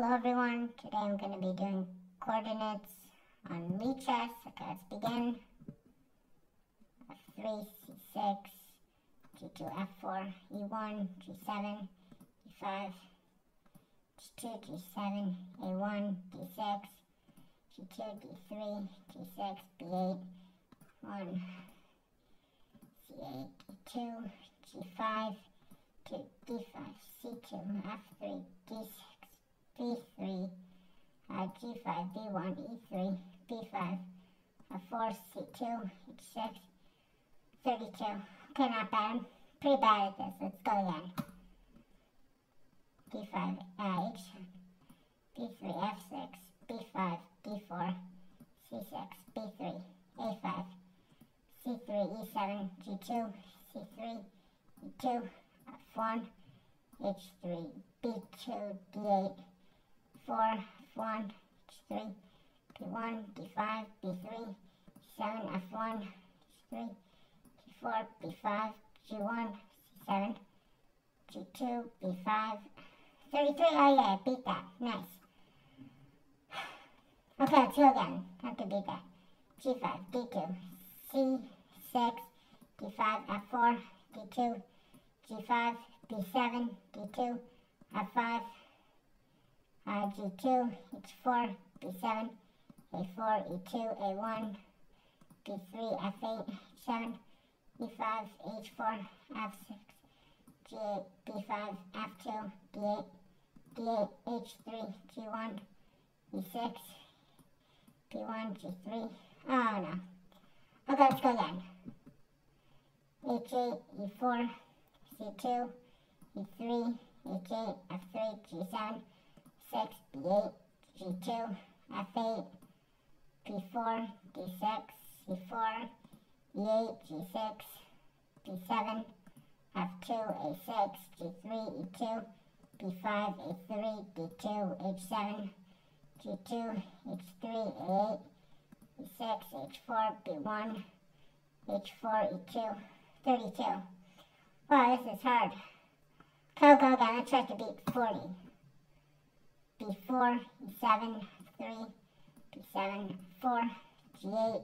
Hello everyone, today I'm going to be doing coordinates on Lichess. Okay, let's begin. F3, C6, G2, F4, E1, G7, E5, G2, G7, A1, D6, G2, D3, G6, B8, 1, C8, E2, G5, 2, D5, C2, F3, D6, b3, uh, g5, b1, e3, b5, uh, 4, c2, h6, 32. Okay, not bad. pretty bad at this. Let's go again. d5, uh, h, b3, f6, b5, d4, c6, b3, a5, c3, e7, g2, c3, e2, f1, h3, b2, d8, 4, 1, 3, P1, D5, B3, 7, F1, 3, P4, B5, G1, C7, G2, B5, 33, oh yeah, beat that, nice. Okay, go again, have to beat that. G5, D2, C6, D5, F4, D2, G5, B7, D2, F5, uh, G2, H4, B7, A4, E2, A1, B3, F8, H7, E5, H4, F6, G8, B5, F2, D8, D8, H3, G1, E6, P1, G3. Oh no. Okay, let's go again. H8, E4, C2, E3, H8, F3, G7, 6, B8, G2, F8, P4, D6, C4, E8, G6, P7, F2, A6, G3, E2, P5, A3, D2, H7, G2, H3, A8, E6, H4, B1, H4, E2, 32. Wow, this is hard. Go, go, go, let's try to beat 40 b4, e7, 3, b7, 4, g8,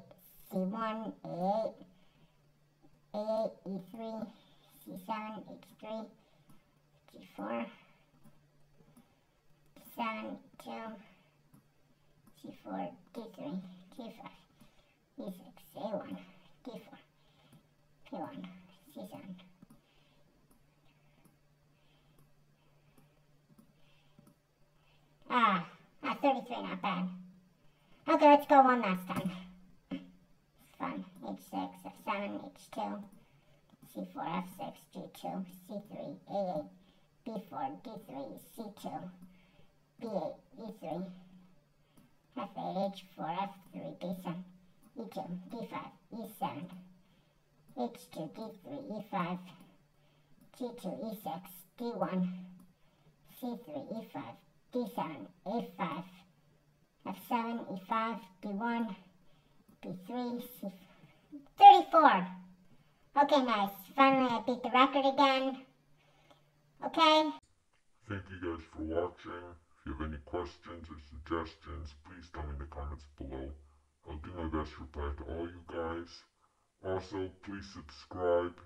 c1, a8, a8, e3, c7, h3, g4, d7, 2, c4, d3, g5, e6, a1, d4, p1, c7, Ah, ah, 33, not bad. Okay, let's go one last time. Fun. H6, F7, H2, C4, F6, G2, C3, A8, B4, D3, C2, B8, E3, F8, H4, F3, B7, E2, D5, E7, H2, D3, E5, G2, E6, D1, C3, E5, D7, A5, F7, E5, D1, B3, C 34. Okay, nice. Finally, I beat the record again. Okay? Thank you guys for watching. If you have any questions or suggestions, please tell me in the comments below. I'll do my best to reply to all you guys. Also, please subscribe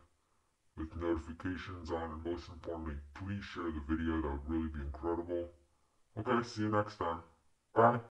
with notifications on, and most importantly, please share the video. That would really be incredible. Okay, see you next time. Bye.